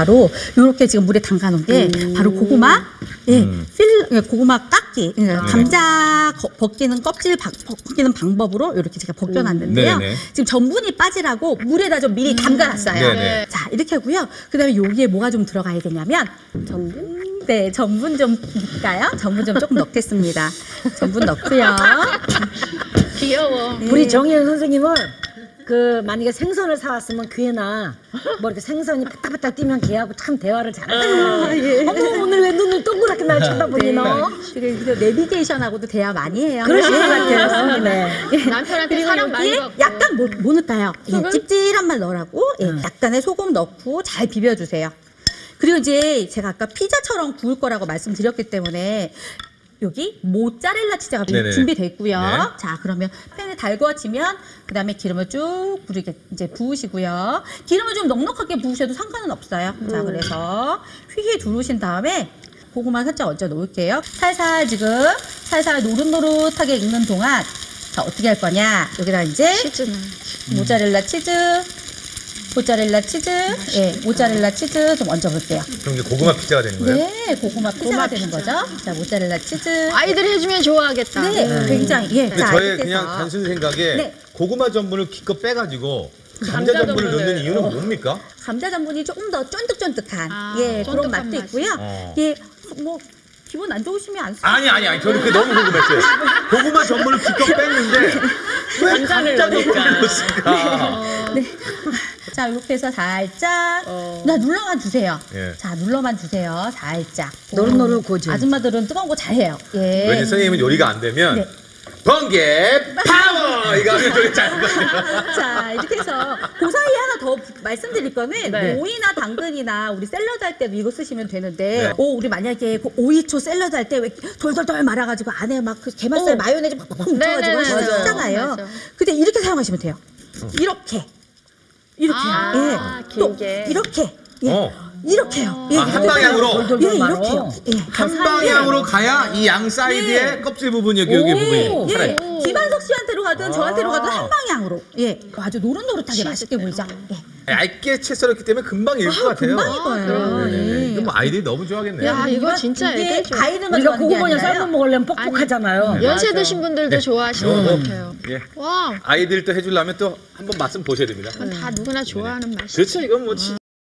바로 이렇게 지금 물에 담가 놓은 게 바로 고구마, 예, 필, 예, 고구마 깎기, 예, 감자 거- 벗기는 껍질 바- 벗기는 방법으로 이렇게 제가 벗겨 놨는데요. 네네. 지금 전분이 빠지라고 물에다 좀 미리 담가 놨어요. 네네. 자 이렇게 하고요. 그다음에 여기에 뭐가 좀 들어가야 되냐면 전분, 네, 전분 좀 넣을까요? 전분 좀 조금 넣겠습니다. 전분 넣고요. 귀여워. 우리 정희연 선생님은 그 만약에 생선을 사왔으면 귀에나 뭐 이렇게 생선이 바닥바닥 뛰면 걔하고 참 대화를 잘하잖아요. 어머 오늘 왜 눈을 동그랗게 날 쳐다보니 너? 지금 그 내비게이션하고도 대화 많이 해요. 그러실 것 같아요. 네. 남편한테 그리고 사랑 많이 받고. 약간 뭐, 뭐 넣을까요? 예? 찝찝한 말 넣으라고 예, 약간의 소금 넣고 잘 비벼주세요. 그리고 이제 제가 아까 피자처럼 구울 거라고 말씀드렸기 때문에 여기 모짜렐라 치즈가 네네. 준비되어 있고요. 네. 자, 그러면 팬에 달궈지면 그다음에 기름을 쭉 부르게 이제 부으시고요. 기름을 좀 넉넉하게 부으셔도 상관은 없어요. 자, 그래서 휘휘 두르신 다음에 고구마 살짝 얹어 놓을게요. 살살 지금 살살 노릇노릇하게 익는 동안 자, 어떻게 할 거냐? 여기다 이제 치즈는. 모짜렐라 치즈 모짜렐라 치즈, 예, 모짜렐라 치즈 좀 얹어볼게요. 그럼 이게 고구마 피자가 되는 거예요? 네, 고구마 피자가 되는 거죠. 자, 모짜렐라 치즈. 아이들이 해주면 좋아하겠다. 네, 굉장히 예. 근데 자, 저의 이렇게 그냥 해서. 단순 생각에 네. 고구마 전분을 기껏 빼가지고 감자 감자 전분을 전분을. 넣는 이유는 뭡니까? 감자 전분이 조금 더 쫀득쫀득한 아, 예 그런 쫀득한 맛도 맛이. 있고요. 어. 예, 뭐 기분 안 좋으시면 안 쓰. 아니 아니 아니 저는 그게 너무 궁금했어요. 고구마 전분을 기껏 뺐는데 왜 감자 전분을 넣었을까? 네. 자, 이렇게 해서 살짝 어. 나 눌러만 주세요. 예. 자, 눌러만 주세요. 살짝. 노릇노릇 고지. 아줌마들은 뜨거운 거 잘해요. 예. 왠지 선생님은 요리가 안 되면 네. 번개 파워 이거 하면 잘하거든요. 자, 이렇게 해서 그 사이에 하나 더 말씀드릴 거는 네. 뭐 오이나 당근이나 우리 샐러드 할 때도 이거 쓰시면 되는데 네. 오 우리 만약에 그 오이초 샐러드 할 때 왜 돌돌돌 말아가지고 안에 막그 게맛살 오. 마요네즈 팍팍 묻혀가지고 네네네. 하시잖아요. 맞아. 근데 이렇게 사용하시면 돼요. 이렇게 이렇게 아, 예. 또 길게. 이렇게 예. 어. 이렇게요. 예. 아, 한 방향으로? 예, 말어. 이렇게요. 예. 한 방향으로 가야 이 양 사이드에 네. 껍질 부분이 여기 여기 부분이 예, 살아요. 김한석 씨한테로 가든 아. 저한테로 가든 한 방향으로. 예, 아주 노릇노릇하게 맛있게 보이죠. 예. 얇게 채 썰었기 때문에 금방 익을 것 같아요. 금방 익어요. 그럼. 네, 네, 네. 예. 이거 뭐 아이들이 너무 좋아하겠네요. 야, 이거 진짜 애들 좋아. 가이드가 우리가 좋아하는 게 고구마 그냥 아니라요. 삶아 먹으려면 뻑뻑하잖아요. 연세 맞아. 드신 분들도 좋아하시는 어, 것 어. 같아요. 예. 와, 아이들 또 해주려면 또 한번 맛은 보셔야 됩니다. 다 누구나 좋아하는 맛이. 그렇죠. 이건 뭐 치-